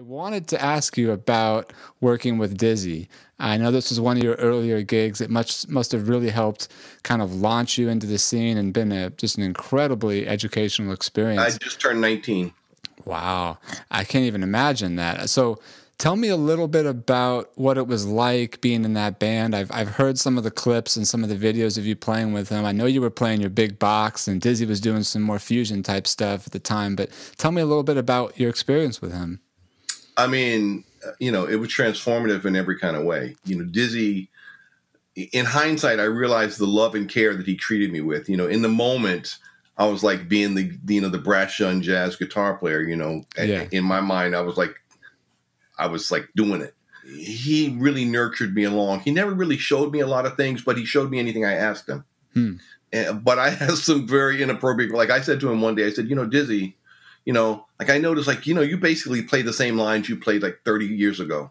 I wanted to ask you about working with Dizzy. I know this was one of your earlier gigs. It much must have really helped kind of launch you into the scene and been a, just an incredibly educational experience. I just turned 19. Wow. I can't even imagine that. So tell me a little bit about what it was like being in that band. I've, I've heard some of the clips and some of the videos of you playing with him. I know you were playing your big box and Dizzy was doing some more fusion type stuff at the time, but tell me a little bit about your experience with him. I mean, you know, it was transformative in every kind of way. You know, Dizzy, in hindsight, I realized the love and care that he treated me with. You know, in the moment, I was like being the you know the brass young jazz guitar player. You know, yeah. in my mind, I was like, I was like doing it. He really nurtured me along. He never really showed me a lot of things, but he showed me anything I asked him. Hmm. And, but I had some very inappropriate. Like I said to him one day, I said, you know, Dizzy, you know, like I noticed, like, you know, you basically play the same lines you played like 30 years ago.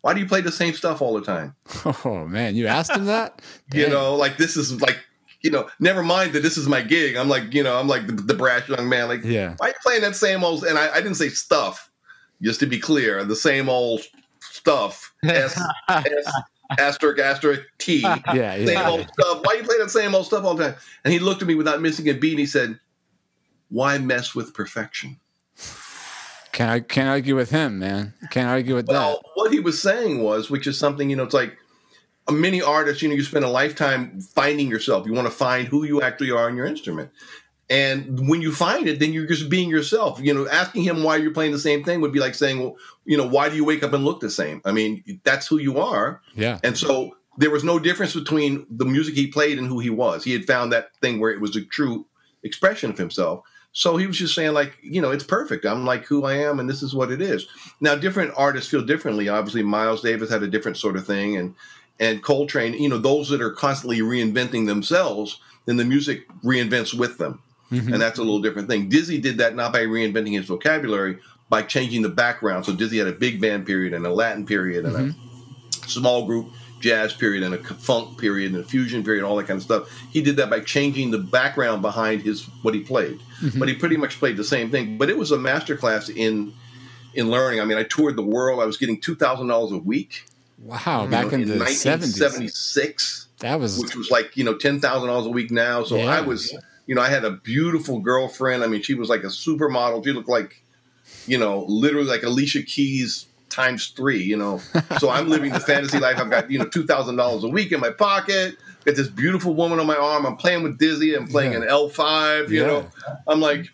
Why do you play the same stuff all the time? Oh man, you asked him that? you know, like this is like, you know, never mind that this is my gig. I'm like, you know, I'm like the, the brash young man. Like, yeah. why are you playing that same old? And I, I didn't say stuff, just to be clear, the same old stuff. S, S, asterisk asterisk T. Yeah, yeah. Same old stuff. Why you play that same old stuff all the time? And he looked at me without missing a beat. and He said, why mess with perfection? Can't I can't argue with him, man. Can't argue with well, that. What he was saying was, which is something you know, it's like a many artists. You know, you spend a lifetime finding yourself. You want to find who you actually are in your instrument, and when you find it, then you're just being yourself. You know, asking him why you're playing the same thing would be like saying, well, you know, why do you wake up and look the same? I mean, that's who you are. Yeah. And so there was no difference between the music he played and who he was. He had found that thing where it was a true expression of himself. So he was just saying, like, you know, it's perfect. I'm like who I am, and this is what it is. Now, different artists feel differently. Obviously, Miles Davis had a different sort of thing, and and Coltrane, you know, those that are constantly reinventing themselves, then the music reinvents with them, mm-hmm. and that's a little different thing. Dizzy did that not by reinventing his vocabulary, by changing the background. So Dizzy had a big band period and a Latin period and mm-hmm. a small group jazz period and a funk period and a fusion period, all that kind of stuff. He did that by changing the background behind his what he played. Mm-hmm. But he pretty much played the same thing. But it was a masterclass in in learning. I mean, I toured the world. I was getting two thousand dollars a week. Wow, back know, in, in the seventy six. That was which was like you know ten thousand dollars a week now. So yeah, I was, you know, I had a beautiful girlfriend. I mean, she was like a supermodel. She looked like, you know, literally like Alicia Keys times three, you know. So I'm living the fantasy life. I've got, you know, two thousand dollars a week in my pocket. Got this beautiful woman on my arm. I'm playing with Dizzy. I'm playing yeah. an L5, you yeah. know. I'm like,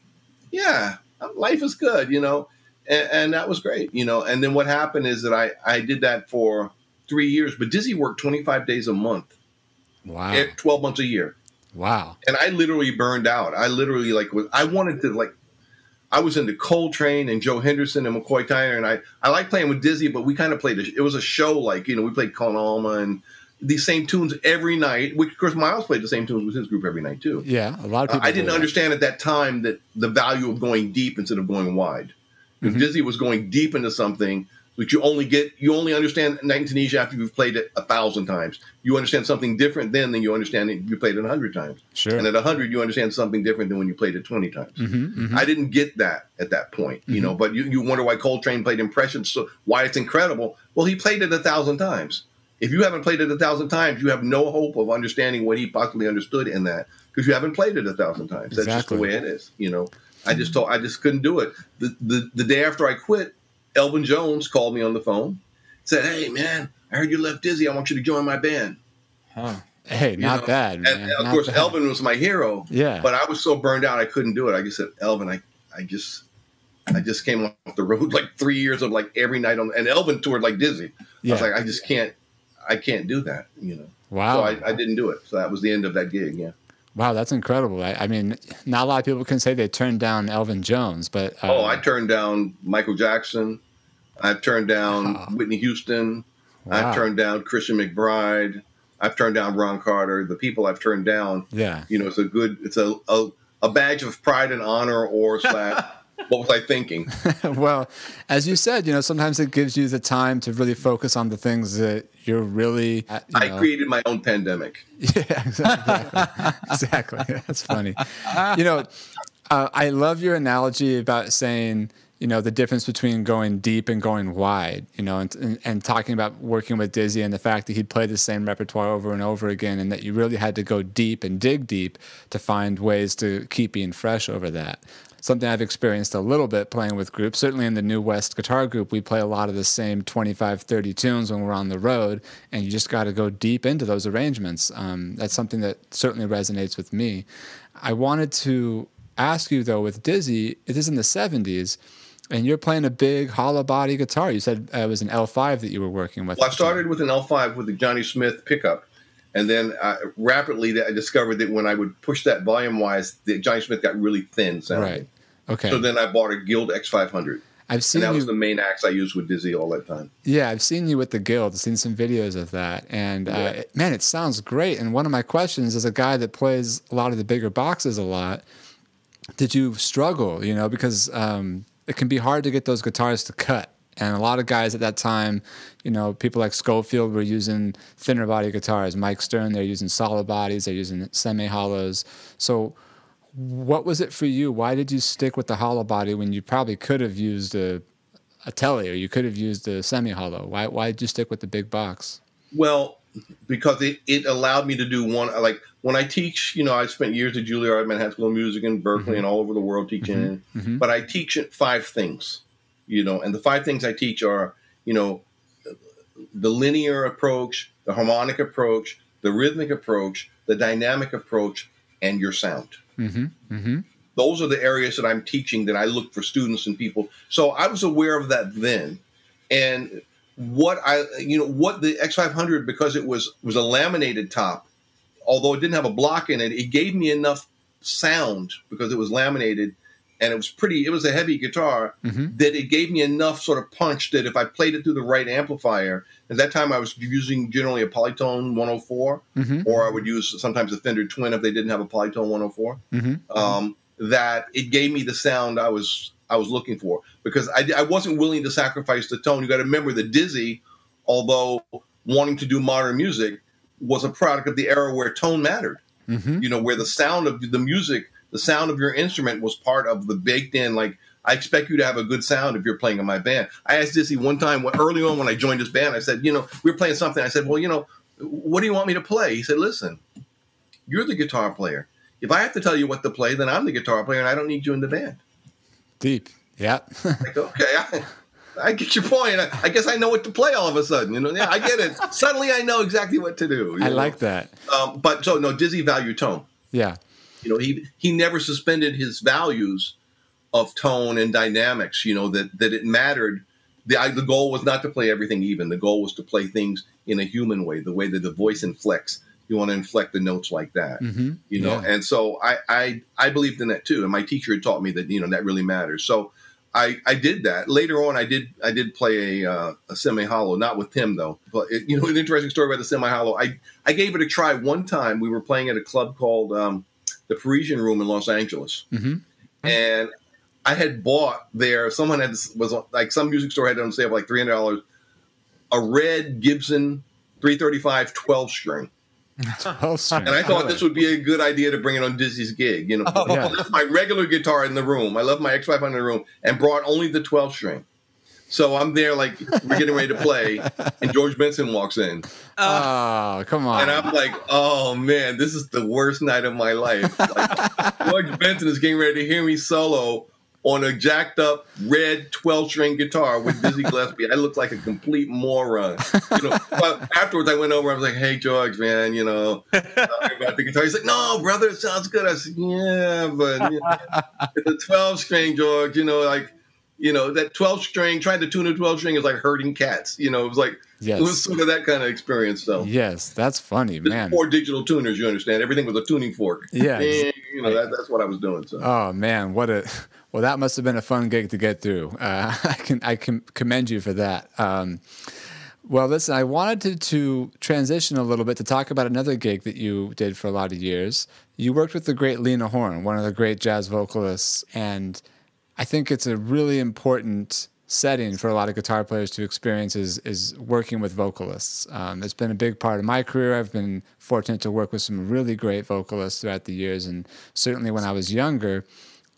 yeah, life is good, you know. And, and, that was great, you know. And then what happened is that I, I did that for three years, but Dizzy worked 25 days a month. Wow. 12 months a year. Wow. And I literally burned out. I literally like was I wanted to like I was into Coltrane and Joe Henderson and McCoy Tyner, and I I like playing with Dizzy, but we kind of played a, it was a show like you know we played Con Alma and these same tunes every night. Which of course Miles played the same tunes with his group every night too. Yeah, a lot of people. Uh, I didn't understand at that time that the value of going deep instead of going wide. If mm-hmm. Dizzy was going deep into something, which you only get you only understand Night in Tunisia after you've played it a thousand times. You understand something different then than you understand it you played it a hundred times. Sure. And at a hundred you understand something different than when you played it twenty times. Mm-hmm, mm-hmm. I didn't get that at that point, you mm-hmm. know. But you, you wonder why Coltrane played Impressions, so why it's incredible. Well, he played it a thousand times. If you haven't played it a thousand times, you have no hope of understanding what he possibly understood in that because you haven't played it a thousand times. That's exactly. just the way it is, you know. I just told I just couldn't do it. The, the the day after I quit, Elvin Jones called me on the phone, said, "Hey man, I heard you left Dizzy. I want you to join my band." Huh. Hey, you not know? bad. Man. And, of not course, bad. Elvin was my hero. Yeah. But I was so burned out, I couldn't do it. I just said, Elvin, I, I just, I just came off the road like three years of like every night on, and Elvin toured like Dizzy. Yeah. I was like, I just can't, I can't do that. You know. Wow. So I, I didn't do it. So that was the end of that gig. Yeah. Wow, that's incredible. I, I, mean, not a lot of people can say they turned down Elvin Jones, but uh, oh, I turned down Michael Jackson. I've turned down wow. Whitney Houston. Wow. I've turned down Christian McBride. I've turned down Ron Carter. The people I've turned down, yeah, you know, it's a good, it's a a, a badge of pride and honor, or slash. what was I thinking? well, as you said, you know, sometimes it gives you the time to really focus on the things that you're really. You I created my own pandemic. Yeah, exactly. exactly. That's funny. You know, uh, I love your analogy about saying you know the difference between going deep and going wide you know and, and, and, talking about working with dizzy and the fact that he'd play the same repertoire over and over again and that you really had to go deep and dig deep to find ways to keep being fresh over that something i've experienced a little bit playing with groups certainly in the new west guitar group we play a lot of the same 25 30 tunes when we're on the road and you just got to go deep into those arrangements um, that's something that certainly resonates with me i wanted to ask you though with dizzy it is in the 70s and you're playing a big hollow body guitar. You said uh, it was an L5 that you were working with. Well, I started with an L5 with the Johnny Smith pickup. And then uh, rapidly, I discovered that when I would push that volume wise, the Johnny Smith got really thin sounding. Right. Okay. So then I bought a Guild X500. I've seen and that you, was the main axe I used with Dizzy all that time. Yeah, I've seen you with the Guild. I've seen some videos of that, and uh, man, it sounds great. And one of my questions, is a guy that plays a lot of the bigger boxes a lot, did you struggle? You know, because um, it can be hard to get those guitars to cut. And a lot of guys at that time, you know, people like Scofield were using thinner body guitars. Mike Stern, they're using solid bodies, they're using semi hollows. So, what was it for you? Why did you stick with the hollow body when you probably could have used a, a telly or you could have used a semi hollow? Why, why did you stick with the big box? Well, because it, it allowed me to do one like when I teach, you know, I spent years at Juilliard, Manhattan School of Music, and Berklee, mm-hmm. and all over the world teaching. Mm-hmm. mm-hmm. But I teach five things, you know, and the five things I teach are, you know, the linear approach, the harmonic approach, the rhythmic approach, the dynamic approach, and your sound. Mm-hmm. mm-hmm. Those are the areas that I'm teaching that I look for students and people. So I was aware of that then, and what I, you know, what the X500 because it was was a laminated top although it didn't have a block in it, it gave me enough sound because it was laminated and it was pretty it was a heavy guitar mm-hmm. that it gave me enough sort of punch that if i played it through the right amplifier at that time i was using generally a polytone 104 mm-hmm. or i would use sometimes a fender twin if they didn't have a polytone 104 mm-hmm. um, that it gave me the sound i was i was looking for because I, I wasn't willing to sacrifice the tone you got to remember the dizzy although wanting to do modern music was a product of the era where tone mattered. Mm-hmm. You know, where the sound of the music, the sound of your instrument was part of the baked in. Like, I expect you to have a good sound if you're playing in my band. I asked Dizzy one time early on when I joined this band. I said, you know, we were playing something. I said, well, you know, what do you want me to play? He said, listen, you're the guitar player. If I have to tell you what to play, then I'm the guitar player, and I don't need you in the band. Deep, yeah. like, okay, I, I get your point. I, I, guess I know what to play all of a sudden. You know, yeah, I get it. Suddenly, I know exactly what to do. I know? like that. Um, but so no, Dizzy value tone. Yeah. You know, he he never suspended his values of tone and dynamics. You know that that it mattered. The I, the goal was not to play everything even. The goal was to play things in a human way, the way that the voice inflects. You want to inflect the notes like that, mm-hmm. you know. Yeah. And so I, I I believed in that too. And my teacher had taught me that you know that really matters. So I, I did that later on. I did I did play a, uh, a semi hollow, not with him though. But it, you know, an interesting story about the semi hollow. I I gave it a try one time. We were playing at a club called um, the Parisian Room in Los Angeles, mm-hmm. and I had bought there. Someone had was like some music store had it on sale for like three hundred dollars. A red Gibson 335 12 string and I thought this would be a good idea to bring it on Dizzy's gig. You know, oh, yeah. I left my regular guitar in the room. I left my X500 in the room and brought only the 12 string. So I'm there, like we're getting ready to play, and George Benson walks in. Uh, oh, come on! And I'm like, oh man, this is the worst night of my life. Like, George Benson is getting ready to hear me solo on a jacked up red 12 string guitar with Dizzy Gillespie. I looked like a complete moron. You know, but afterwards I went over, I was like, hey, George, man, you know, about the guitar. He's like, no, brother, it sounds good. I said, yeah, but you know, it's a 12 string, George, you know, like, you know, that 12 string, trying to tune a 12 string is like herding cats. You know, it was like, yes. it was sort of that kind of experience, though. Yes, that's funny, man. Four digital tuners, you understand. Everything was a tuning fork. Yeah. you know, that, that's what I was doing. So. Oh, man, what a well, that must have been a fun gig to get through. Uh, I can I can commend you for that. Um, well, listen, I wanted to, to, transition a little bit to talk about another gig that you did for a lot of years. You worked with the great Lena Horne, one of the great jazz vocalists, and I think it's a really important setting for a lot of guitar players to experience is, is working with vocalists. Um, it's been a big part of my career. I've been fortunate to work with some really great vocalists throughout the years, and certainly when I was younger,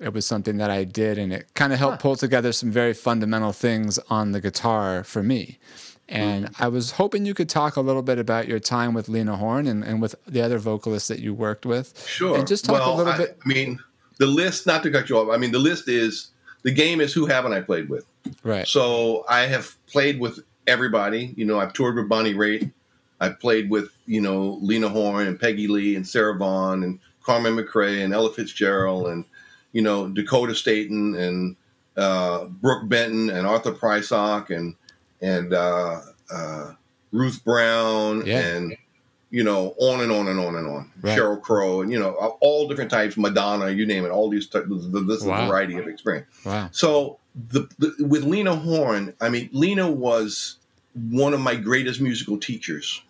it was something that I did, and it kind of helped huh. pull together some very fundamental things on the guitar for me. And mm. I was hoping you could talk a little bit about your time with Lena Horne and, and with the other vocalists that you worked with. Sure. And just talk well, a little I, bit. I mean, the list, not to cut you off, I mean, the list is the game is who haven't I played with? Right. So I have played with everybody. You know, I've toured with Bonnie Raitt. I've played with, you know, Lena Horne and Peggy Lee and Sarah Vaughan and Carmen McRae and Ella Fitzgerald and, you know, Dakota Staton and uh, Brook Benton and Arthur Prysock and and uh, uh, Ruth Brown yeah. and you know on and on and on and on. Right. Sheryl Crow and you know all different types, Madonna, you name it. All these types. this is wow. a variety of experience. Wow. So the, the with Lena Horne, I mean Lena was one of my greatest musical teachers.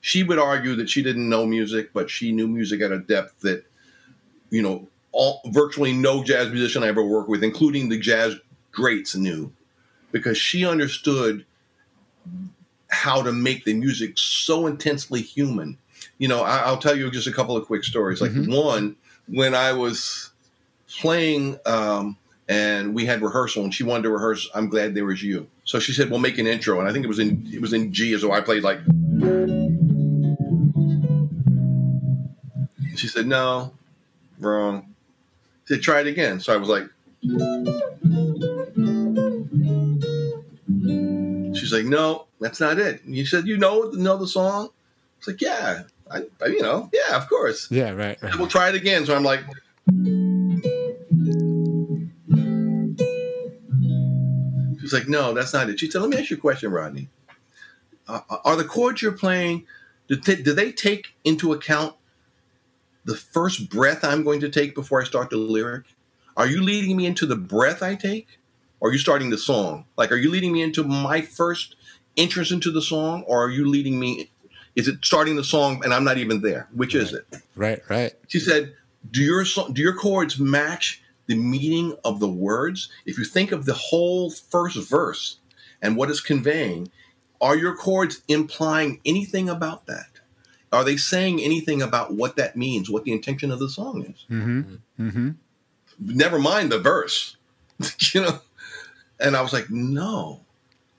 She would argue that she didn't know music, but she knew music at a depth that, you know, all, virtually no jazz musician I ever worked with, including the jazz greats, knew, because she understood how to make the music so intensely human. You know, I, will tell you just a couple of quick stories. Like mm-hmm. one, when I was playing um, and we had rehearsal, and she wanted to rehearse "I'm Glad There Was You," so she said, "We'll make an intro," and I think it was in it was in G, so I played like. She said, "No, wrong." She said, "Try it again." So I was like. She's like, "No, that's not it." You said, "You know, know the song?" It's like, "Yeah, I, I, you know, yeah, of course." Yeah, right. right. We'll try it again. So I'm like. She's like, "No, that's not it." She said, "Let me ask you a question, Rodney. Uh, are the chords you're playing? Do they, do they take into account the first breath I'm going to take before I start the lyric? Are you leading me into the breath I take? Or are you starting the song? Like, are you leading me into my first entrance into the song, or are you leading me? Is it starting the song and I'm not even there? Which right. is it? Right, right. She said, "Do your do your chords match the meaning of the words? If you think of the whole first verse and what it's conveying, are your chords implying anything about that? Are they saying anything about what that means, what the intention of the song is? Mm-hmm. Mm-hmm. Never mind the verse, you know." And I was like, no.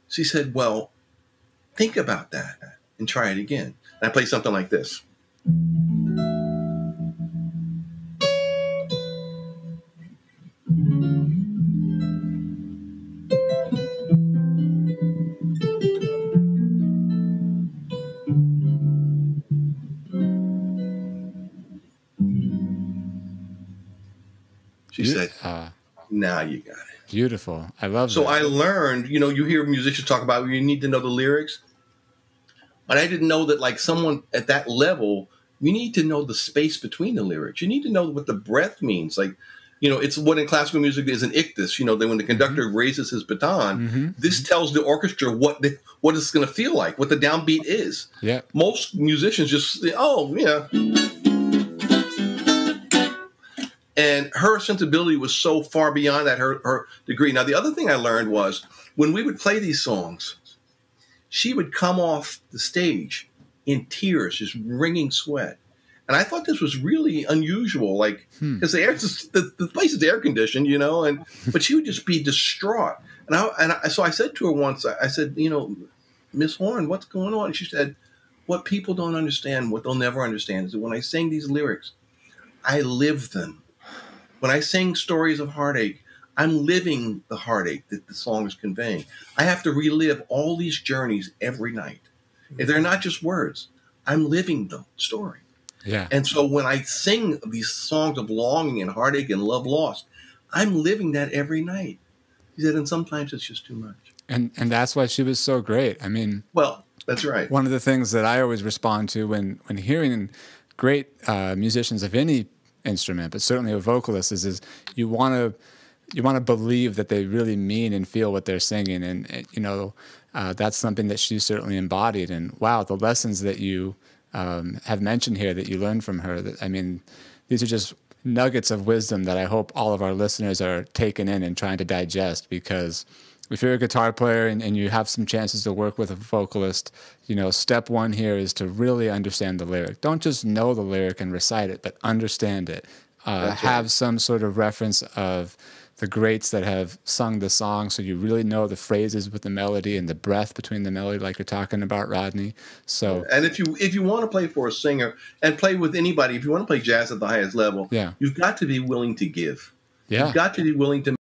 She said, well, think about that and try it again. And I play something like this. She said, uh, now you got it. Beautiful. I love so that. I learned, you know, you hear musicians talk about you need to know the lyrics. And I didn't know that like someone at that level, you need to know the space between the lyrics. You need to know what the breath means. Like, you know, it's what in classical music is an ictus. You know, that when the conductor mm-hmm. raises his baton, mm-hmm. this tells the orchestra what the, what it's going to feel like, what the downbeat is. Yeah. Most musicians just, oh yeah and her sensibility was so far beyond that her, her degree now the other thing i learned was when we would play these songs she would come off the stage in tears just wringing sweat. And i thought this was really unusual like because hmm. the air the, the place is air conditioned you know and but she would just be distraught. And i and I, so i said to her once i, I said you know miss Horne, what's going on? And she said what people don't understand what they'll never understand is that when i sing these lyrics i live them. When I sing stories of heartache, I'm living the heartache that the song is conveying. I have to relive all these journeys every night. If they're not just words, I'm living the story. Yeah. And so when I sing these songs of longing and heartache and love lost, I'm living that every night. He said, and sometimes it's just too much. And and that's why she was so great. I mean, well, that's right. One of the things that I always respond to when when hearing great uh, musicians of any instrument, but certainly a vocalist is is you want to you want to believe that they really mean and feel what they're singing, and, and you know uh, that's something that she certainly embodied. And wow, the lessons that you um, have mentioned here that you learned from her. That I mean, these are just nuggets of wisdom that I hope all of our listeners are taking in and trying to digest because if you're a guitar player and, and you have some chances to work with a vocalist, you know, step one here is to really understand the lyric. Don't just know the lyric and recite it, but understand it. uh, have some sort of reference of the greats that have sung the song so you really know the phrases with the melody and the breath between the melody like you're talking about rodney. So and if you if you want to play for a singer and play with anybody if you want to play jazz at the highest level yeah. you've got to be willing to give. Yeah. you've got to be willing to